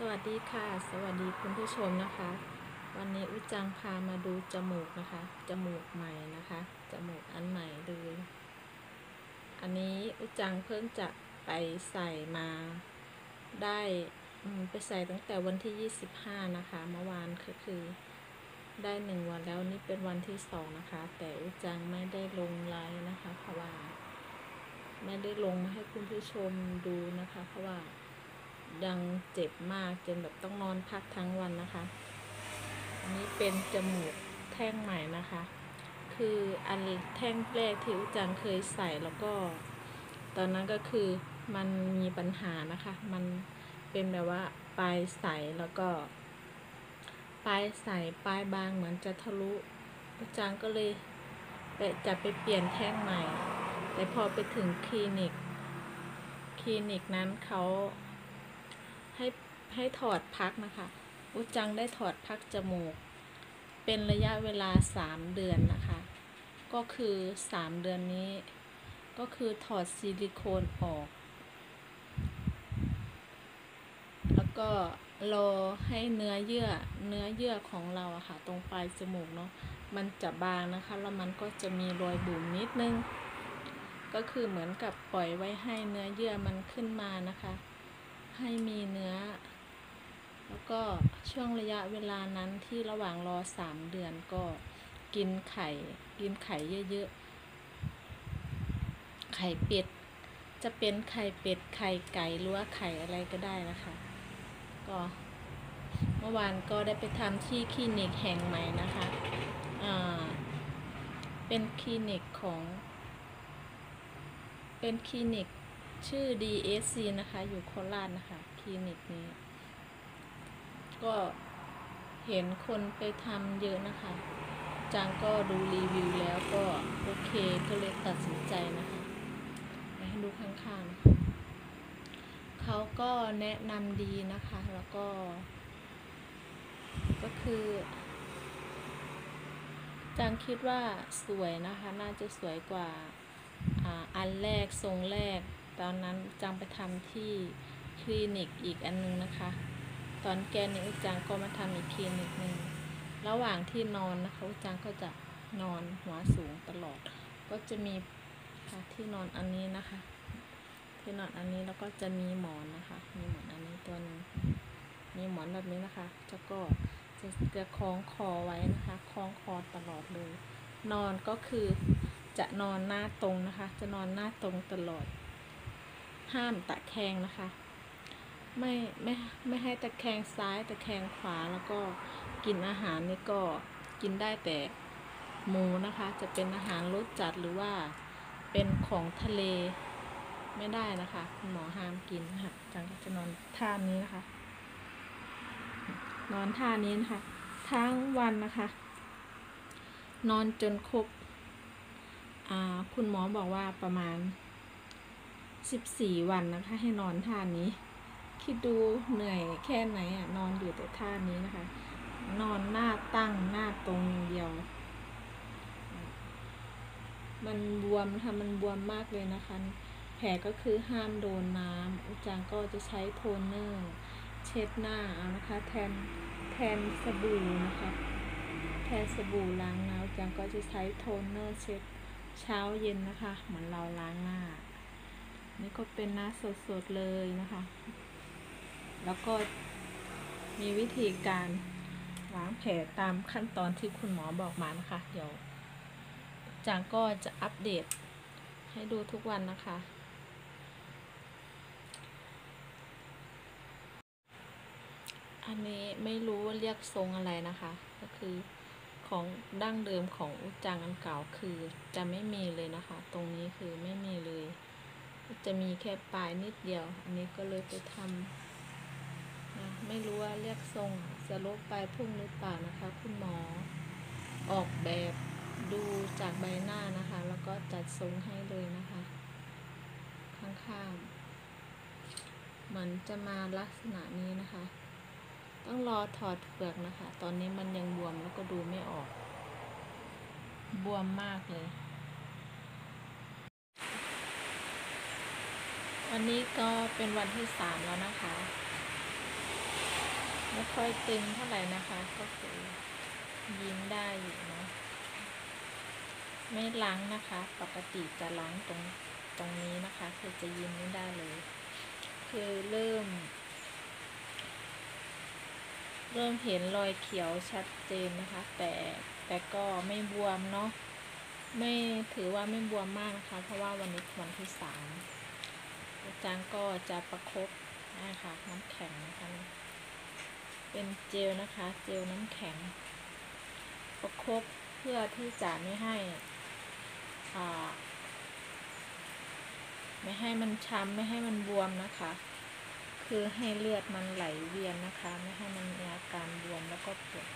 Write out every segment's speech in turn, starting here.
สวัสดีค่ะ สวัสดีคุณผู้ชมนะคะ วันนี้อุจังพามาดูจมูกนะคะ จมูกใหม่นะคะ จมูกอันใหม่เลยอันนี้อุจังเพิ่งจะไปใส่มาได้ไปใส่ตั้งแต่วันที่ 25 นะคะ เมื่อวานก็คือได้หนึ่งวันแล้วนี่เป็นวันที่สองนะคะ แต่อุจังไม่ได้ลงไลน์นะคะ เพราะว่า ไม่ได้ลงมาให้คุณผู้ชมดูนะคะ เพราะว่า ยังเจ็บมากจนแบบต้องนอนพักทั้งวันนะคะ อันนี้เป็นจมูกแท่งใหม่นะคะ คืออันแท่งแรกที่อุจังเคยใส่แล้วก็ ตอนนั้นก็คือมันมีปัญหานะคะ มันเป็นแบบว่าปลายใสแล้วก็ ปลายใสปลายบางเหมือนจะทะลุอุจังก็เลยไปจะไปเปลี่ยนแท่งใหม่ แต่พอไปถึงคลินิก คลินิกนั้นเขา ให้ให้ถอดพักนะคะ อุจังได้ถอดพักจมูก เป็นระยะเวลาสามเดือนนะคะ ก็คือสามเดือนนี้ ก็คือถอดซิลิโคนออก แล้วก็รอให้เนื้อเยื่อเนื้อเยื่อของเราอะค่ะ ตรงปลายจมูกเนาะมันจะบางนะคะ แล้วมันก็จะมีรอยบุ๋มนิดนึง ก็คือเหมือนกับปล่อยไว้ให้เนื้อเยื่อมันขึ้นมานะคะ ให้มีเนื้อ แล้วก็ช่วงระยะเวลานั้นที่ระหว่างรอสามเดือนก็กินไข่ กินไข่เยอะๆ ไข่เป็ด จะเป็นไข่เป็ด ไข่ไก่หรือว่าไข่อะไรก็ได้นะคะ ก็เมื่อวานก็ได้ไปทำที่คลินิกแห่งใหม่นะคะอ่าเป็นคลินิกของ เป็นคลินิก ชื่อ DSC นะคะ อยู่โคราชนะคะ คลินิกนี้ ก็เห็นคนไปทำเยอะนะคะ จางก็ดูรีวิวแล้วก็โอเคก็เลยตัดสินใจนะคะให้ดูข้างๆ เขาก็แนะนำดีนะคะ แล้วก็ ก็คือจางคิดว่าสวยนะคะ น่าจะสวยกว่าอันแรกทรงแรก ตอนนั้นจังไปทำที่คลินิกอีกอันนึงนะคะ ตอนแกนี่อุจังก็มาทำอีกคลินิกหนึ่งระหว่างที่นอนนะคะอุจังก็จะนอนหัวสูงตลอด ก็จะมีค่ะที่นอนอันนี้นะคะ ที่นอนอันนี้แล้วก็จะมีหมอนนะคะ มีหมอนอันนี้ตัวหนึงมีหมอนแบบนี้นะคะจะก็จะจะคล้องคอไว้นะคะคล้องคอตลอดเลย นอนก็คือจะนอนหน้าตรงนะคะ จะนอนหน้าตรงตลอด ห้ามตะแคงนะคะ ไม่ไม่ไม่ให้ตะแคงซ้ายตะแคงขวาแล้วก็กินอาหารนี่ก็กินได้แต่หมูนะคะ จะเป็นอาหารรสจัดหรือว่าเป็นของทะเลไม่ได้นะคะคุณหมอห้ามกินค่ะจังก็จะนอนท่านี้นะคะ นอนท่านี้นะคะ ทั้งวันนะคะ นอนจนครบคุณหมอบอกว่าประมาณ 14 วันนะคะ ให้นอนท่านี้ คิดดูเหนื่อยแค่ไหนอะนอนอยู่แต่ท่านี้นะคะ นอนหน้าตั้งหน้าตรงอย่างเดียว มันบวมค่ะมันบวมมากเลยนะคะ แผลก็คือห้ามโดนน้ำอุ๊จังก็จะใช้โทนเนอร์เช็ดหน้าเอานะคะ แทนแทนสบู่นะคะแทนสบู่ล้างหน้าอุ๊จังก็จะใช้โทนเนอร์เช็ดเช้าเย็นนะคะ เหมือนเราล้างหน้า นี่ก็เป็นน้าสดๆเลยนะคะ แล้วก็มีวิธีการล้างแผลตามขั้นตอนที่คุณหมอบอกมานะคะ เดี๋ยวจางก็จะอัปเดตให้ดูทุกวันนะคะ อันนี้ไม่รู้ว่าเรียกทรงอะไรนะคะ ก็คือของดั้งเดิมของอุจจังอันเก่าคือจะไม่มีเลยนะคะ ตรงนี้คือไม่มีเลย จะมีแค่ปลายนิดเดียว อันนี้ก็เลยไปทำนะไม่รู้ว่าเรียกทรงจะลบไปลายพุ่งหรือเปล่านะคะ คุณหมอ ออกแบบดูจากใบหน้านะคะ แล้วก็จัดทรงให้เลยนะคะ ข้างๆมันจะมาลักษณะนี้นะคะ ต้องรอถอดเปลือกนะคะ ตอนนี้มันยังบวมแล้วก็ดูไม่ออก บวมมากเลย วันนี้ก็เป็นวันที่สามแล้วนะคะ ไม่ค่อยตึงเท่าไหร่นะคะ ก็คือยิ้มได้อยู่เนาะไม่ล้างนะคะ ปกติจะล้างตรงตรงนี้นะคะ คือจะยิ้มไม่ได้เลย คือเริ่ม เริ่มเห็นรอยเขียวชัดเจนนะคะ แต่แต่ก็ไม่บวมเนาะไม่ถือว่าไม่บวมมากนะคะ เพราะว่าวันนี้วันที่สาม อาจารย์ก็จะประคบนะคะน้ำแข็งนะคะเป็นเจลนะคะ เจลน้ำแข็ง ประคบเพื่อที่จะไม่ให้อ่าไม่ให้มันช้ำไม่ให้มันบวมนะคะ คือให้เลือดมันไหลเวียนนะคะ ไม่ให้มันมีอาการบวมแล้วก็ปวด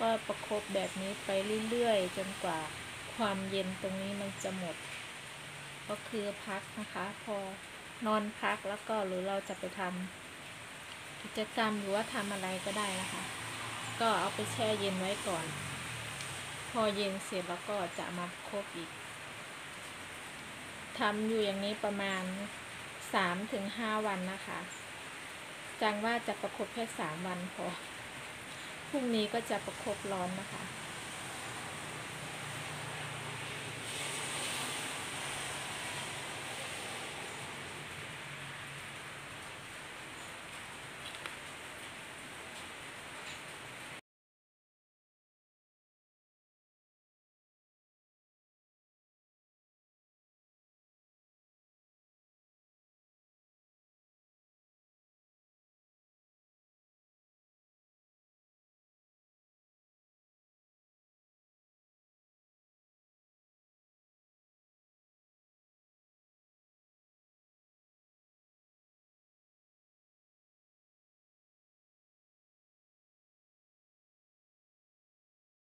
ก็ประคบแบบนี้ไปเรื่อยๆ จนกว่าความเย็นตรงนี้มันจะหมด ก็คือพักนะคะพอ นอนพักแล้วก็หรือเราจะไปทำกิจกรรมหรือว่าทำอะไรก็ได้นะคะ ก็เอาไปแช่เย็นไว้ก่อน พอเย็นเสร็จแล้วก็จะมาประคบอีกทำอยู่อย่างนี้ประมาณสามถึงห้าวันนะคะ จังว่าจะประคบแค่สามวันพอ พรุ่งนี้ก็จะประคบร้อนนะคะ